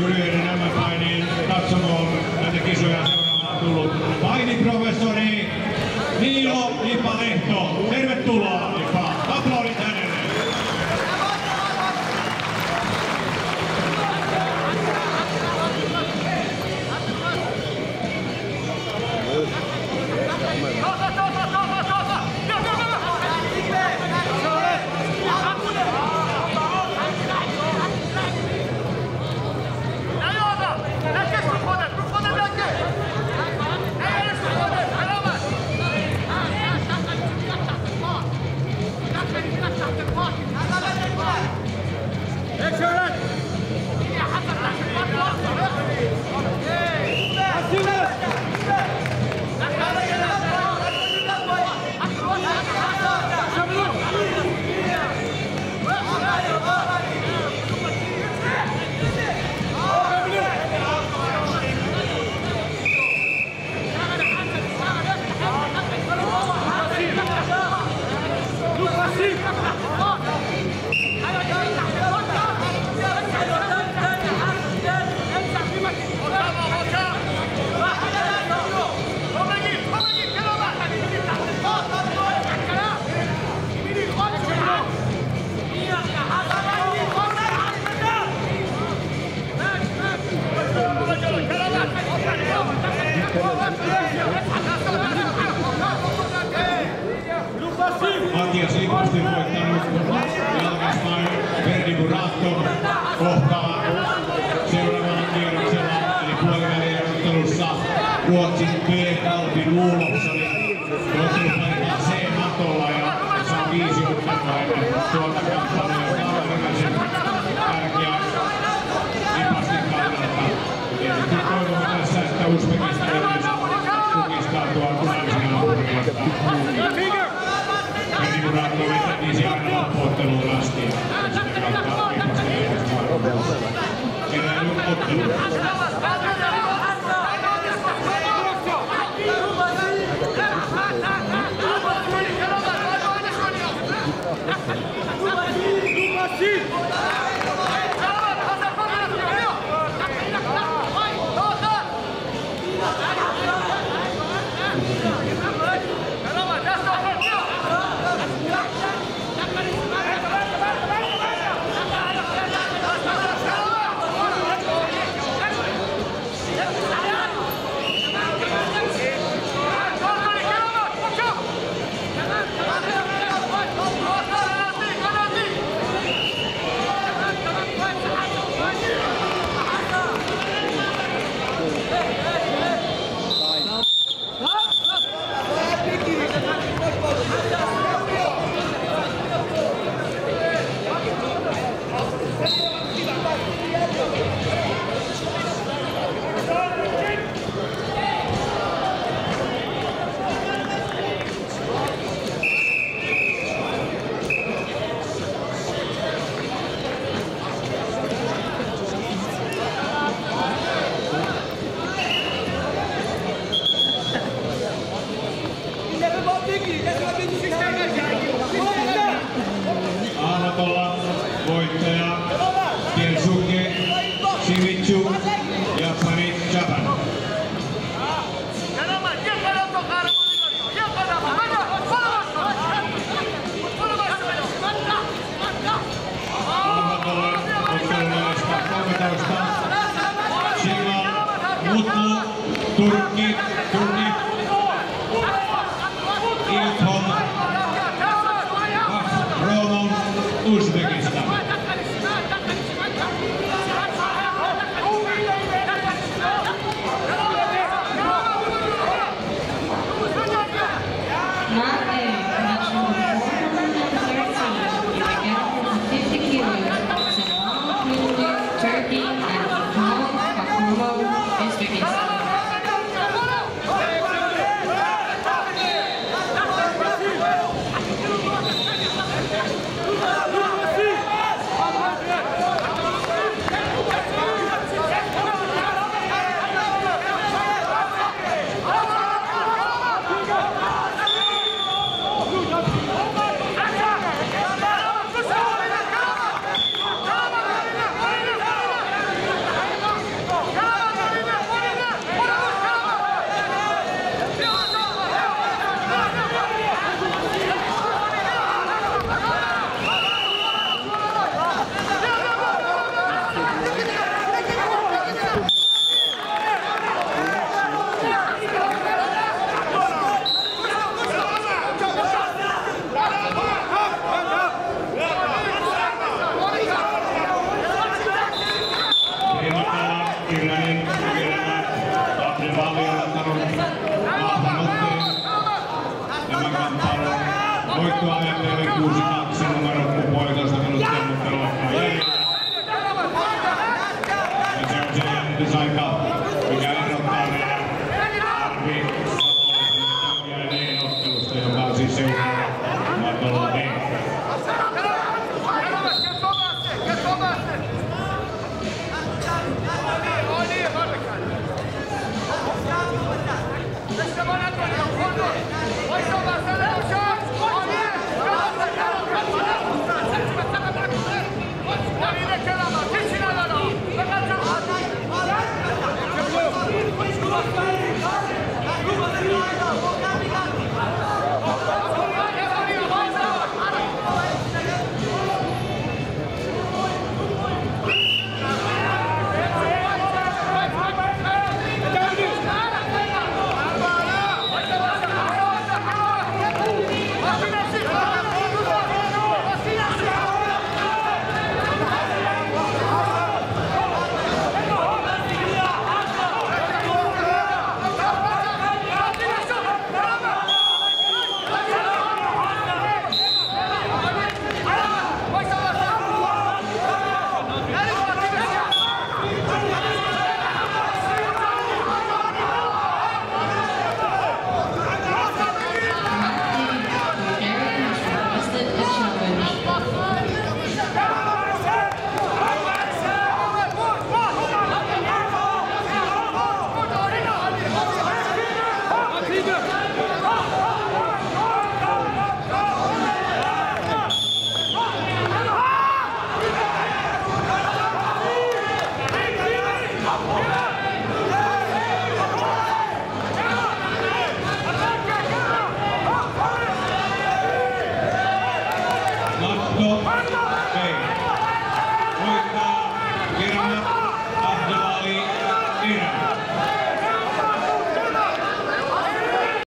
juniorien MM-painiin katsomoon näitä kisoja seuraamaan tullut. Painiprofessori Anton kohtaa seuraavalla kierroksella, eli puolivälierottelussa Ruotsin B. Kalpi Luulopsoni. Ruotsin paikkaa C. Matola ja saa viisi ottelua ennen tuota kampanjaa. Oh. Coca-Cola. Voittoa ajatellen 6-2 numero puolitoista minuuttia, mutta pelottaa jäljellä. Ja se on se jännitysaika, mikä